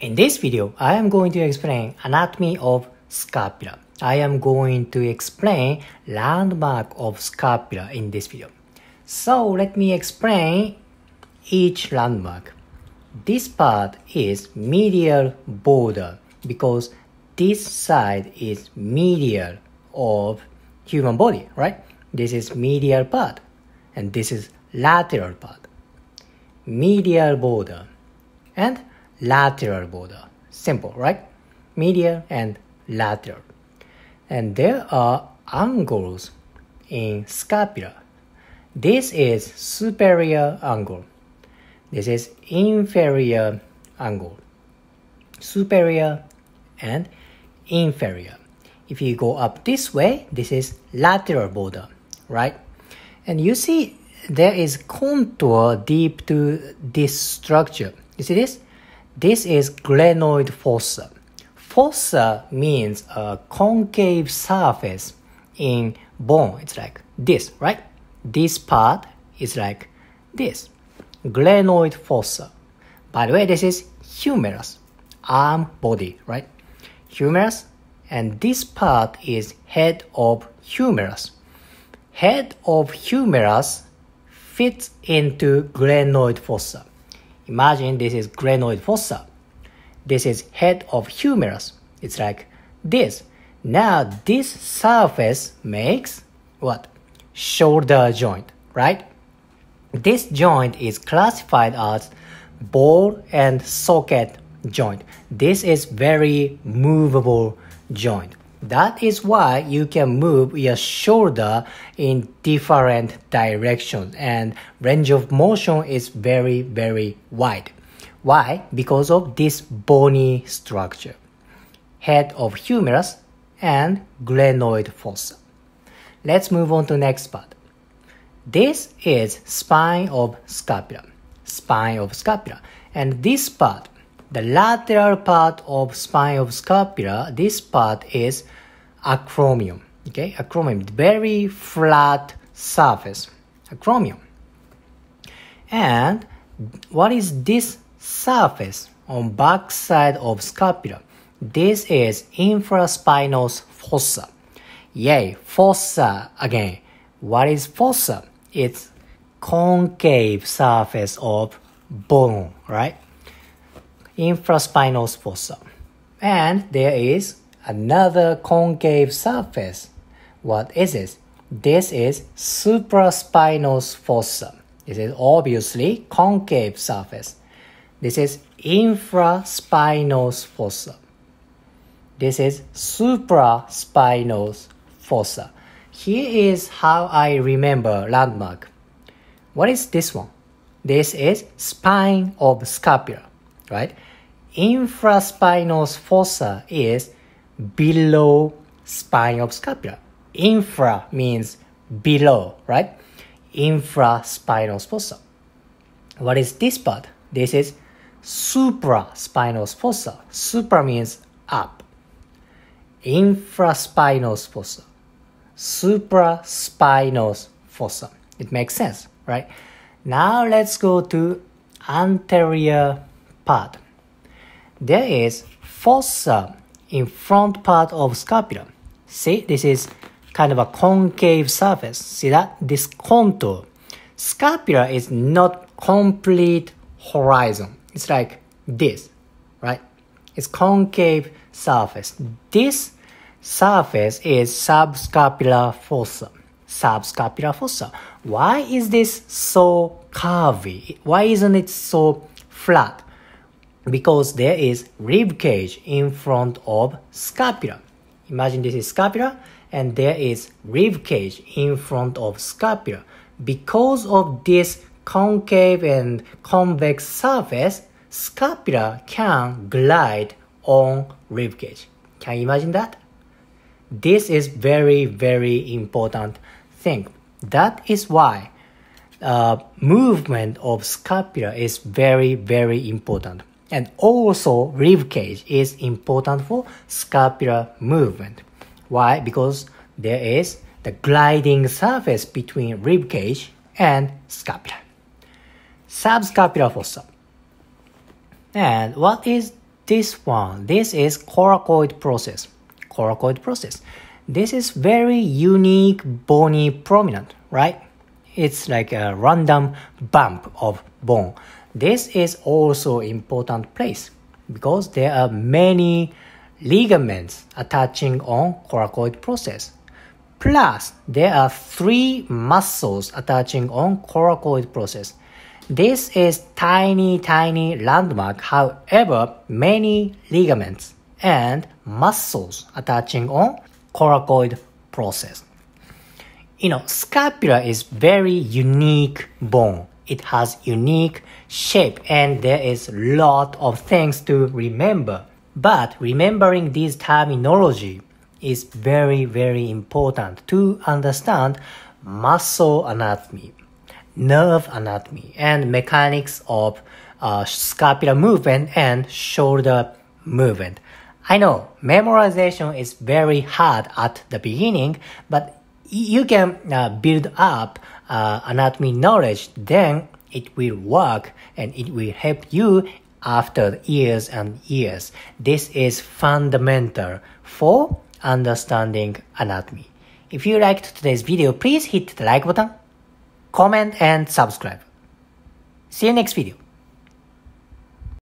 In this video, I am going to explain anatomy of scapula. I am going to explain landmark of scapula in this video. So let me explain each landmark. This part is medial border because this side is medial of human body, right? This is medial part and this is lateral part. Medial border and lateral border. Simple, right? Medial and lateral. And there are angles in scapula. This is superior angle. This is inferior angle. Superior and inferior. If you go up this way, this is lateral border, right? And you see there is contour deep to this structure. You see this? This is glenoid fossa. Fossa means a concave surface in bone. It's like this, right? This part is like this. Glenoid fossa. By the way, this is humerus, arm body, right? Humerus, and this part is head of humerus. Head of humerus fits into glenoid fossa. Imagine this is glenoid fossa. This is head of humerus. It's like this. Now this surface makes what? Shoulder joint, right? This joint is classified as ball and socket joint. This is very movable joint. That is why you can move your shoulder in different directions and range of motion is very very wide. Why? Because of this bony structure. Head of humerus and glenoid fossa. Let's move on to next part. This is spine of scapula. Spine of scapula. And this part the lateral part of spine of scapula, this part is acromion. Okay, acromion, very flat surface, acromion. And what is this surface on back side of scapula? This is infraspinous fossa. Yay, fossa again. What is fossa? It's concave surface of bone, right? Infraspinous fossa. And there is another concave surface. What is this? This is supraspinous fossa. This is obviously concave surface. This is infraspinous fossa. This is supraspinous fossa. Here is how I remember landmark. What is this one? This is spine of scapula, right? infraspinous fossa is below spine of scapula. Infra means below, right? Infraspinous fossa. What is this part? This is supraspinous fossa. Supra means up. Infraspinous fossa. Supraspinous fossa. It makes sense, right? Now let's go to anterior part there is fossa in front part of scapula. See, this is kind of a concave surface. See that? This contour. Scapula is not complete horizon. It's like this, right? It's concave surface. This surface is subscapular fossa. Subscapular fossa. Why is this so curvy? Why isn't it so flat? Because there is rib cage in front of scapula. Imagine this is scapula and there is rib cage in front of scapula. Because of this concave and convex surface, scapula can glide on rib cage. Can you imagine that? This is very very important thing. That is why uh, movement of scapula is very very important. And also rib cage is important for scapular movement. Why? Because there is the gliding surface between rib cage and scapula. Subscapular fossa. And what is this one. This is coracoid process. Coracoid process. This is very unique bony prominent, right? It's like a random bump of bone. This is also important place because there are many ligaments attaching on coracoid process. Plus, there are three muscles attaching on coracoid process. This is tiny, tiny landmark. However, many ligaments and muscles attaching on coracoid process. You know, scapula is very unique bone. It has unique shape and there is lot of things to remember. But remembering this terminology is very, very important to understand muscle anatomy, nerve anatomy, and mechanics of uh, scapular movement and shoulder movement. I know memorization is very hard at the beginning, but you can uh, build up uh, anatomy knowledge, then it will work and it will help you after years and years. This is fundamental for understanding anatomy. If you liked today's video, please hit the like button, comment and subscribe. See you next video.